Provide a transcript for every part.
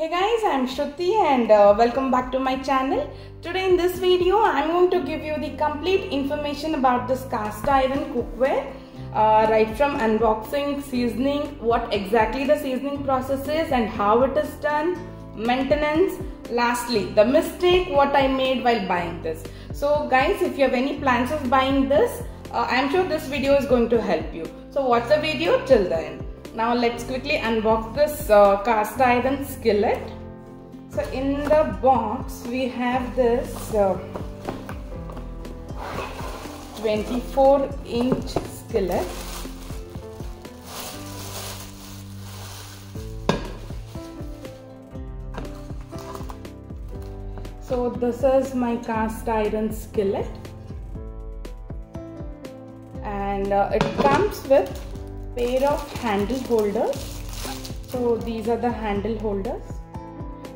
Hey guys, I'm Shruti and uh, welcome back to my channel. Today in this video, I'm going to give you the complete information about this cast iron cookware. Uh, right from unboxing, seasoning, what exactly the seasoning process is and how it is done, maintenance, lastly the mistake what I made while buying this. So guys, if you have any plans of buying this, uh, I'm sure this video is going to help you. So watch the video till the end. Now let's quickly unbox this uh, cast iron skillet. So in the box we have this uh, 24 inch skillet. So this is my cast iron skillet and uh, it comes with pair of handle holders. So these are the handle holders.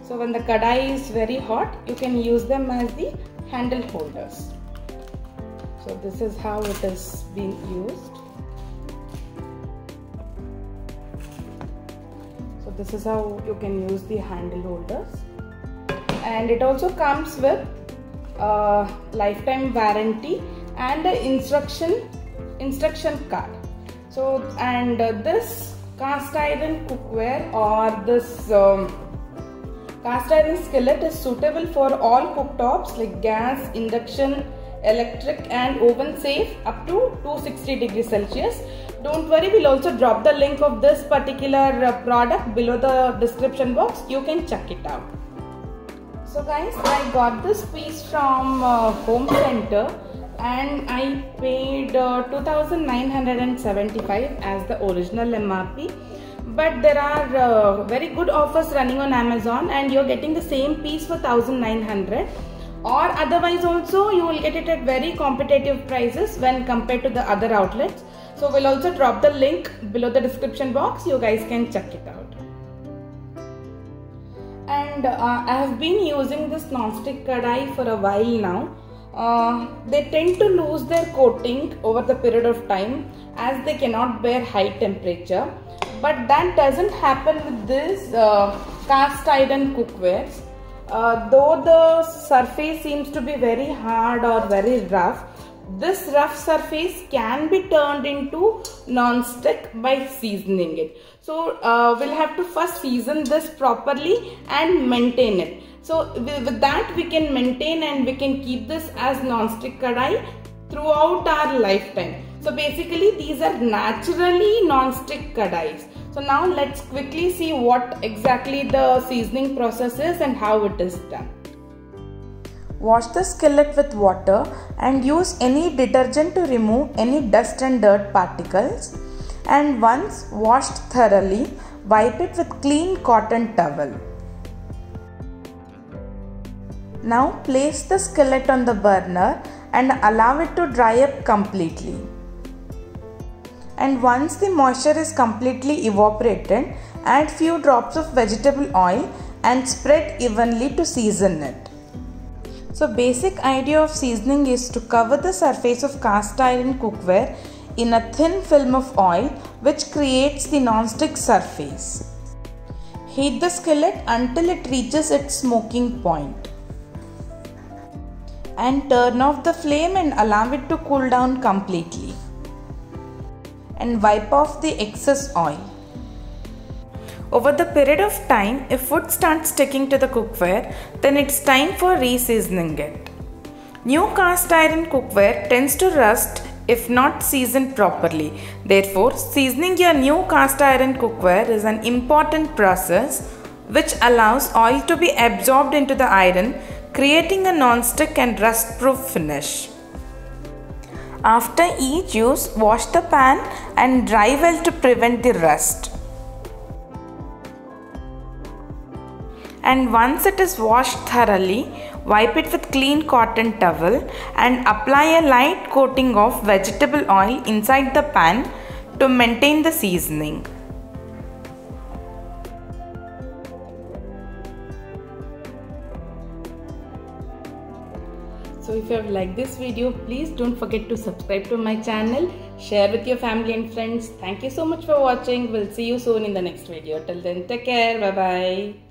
So when the kadai is very hot you can use them as the handle holders. So this is how it is being used. So this is how you can use the handle holders. And it also comes with a lifetime warranty and an instruction instruction card so and uh, this cast iron cookware or this um, cast iron skillet is suitable for all cooktops like gas induction electric and oven safe up to 260 degrees celsius. Don't worry we'll also drop the link of this particular uh, product below the description box. You can check it out. So guys i got this piece from uh, home center and I paid uh, 2975 as the original MRP but there are uh, very good offers running on Amazon and you're getting the same piece for 1900 or otherwise also you will get it at very competitive prices when compared to the other outlets. So we'll also drop the link below the description box. You guys can check it out. And uh, I have been using this non-stick kadai for a while now uh, they tend to lose their coating over the period of time as they cannot bear high temperature. But that doesn't happen with this uh, cast iron cookwares uh, though the surface seems to be very hard or very rough this rough surface can be turned into non-stick by seasoning it. So uh, we'll have to first season this properly and maintain it so with that we can maintain and we can keep this as non-stick kadai throughout our lifetime so basically these are naturally non-stick kadais so now let's quickly see what exactly the seasoning process is and how it is done Wash the skillet with water and use any detergent to remove any dust and dirt particles. And once washed thoroughly, wipe it with clean cotton towel. Now place the skillet on the burner and allow it to dry up completely. And once the moisture is completely evaporated, add few drops of vegetable oil and spread evenly to season it. So basic idea of seasoning is to cover the surface of cast iron cookware in a thin film of oil which creates the non-stick surface. Heat the skillet until it reaches its smoking point. And turn off the flame and allow it to cool down completely. And wipe off the excess oil. Over the period of time, if food starts sticking to the cookware, then it's time for re-seasoning it. New cast iron cookware tends to rust if not seasoned properly. Therefore, seasoning your new cast iron cookware is an important process which allows oil to be absorbed into the iron, creating a non-stick and rust-proof finish. After each use, wash the pan and dry well to prevent the rust. and once it is washed thoroughly, wipe it with clean cotton towel and apply a light coating of vegetable oil inside the pan to maintain the seasoning. So if you have liked this video, please don't forget to subscribe to my channel, share with your family and friends. Thank you so much for watching. We'll see you soon in the next video. Till then, take care. Bye-bye.